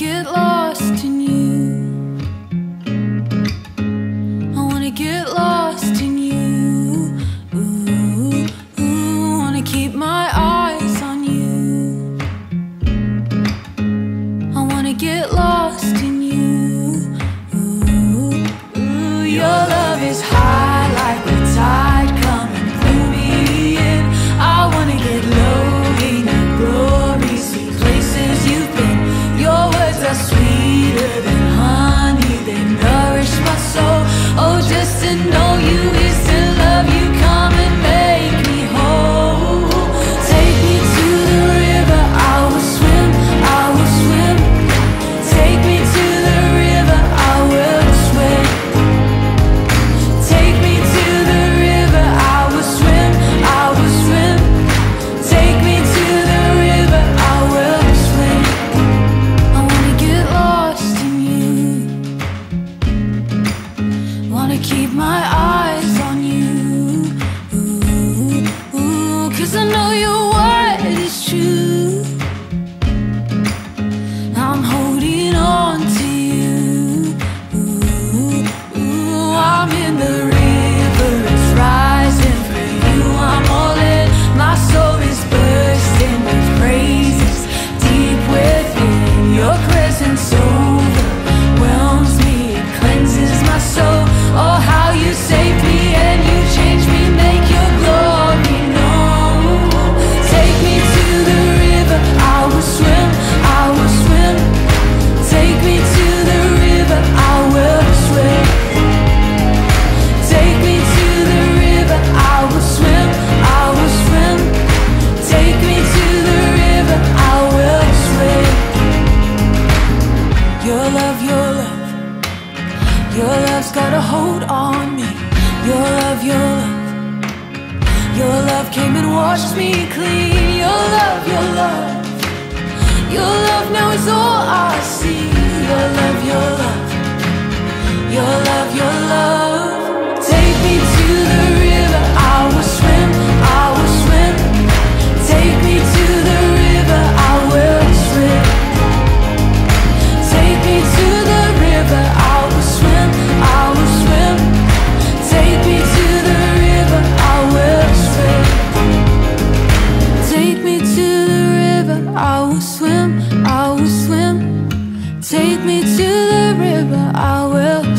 get lost. love. Your love's got a hold on me. Your love, your love. Your love came and washed me clean. Your love, your love. I will swim, I will swim. Take me to the river, I will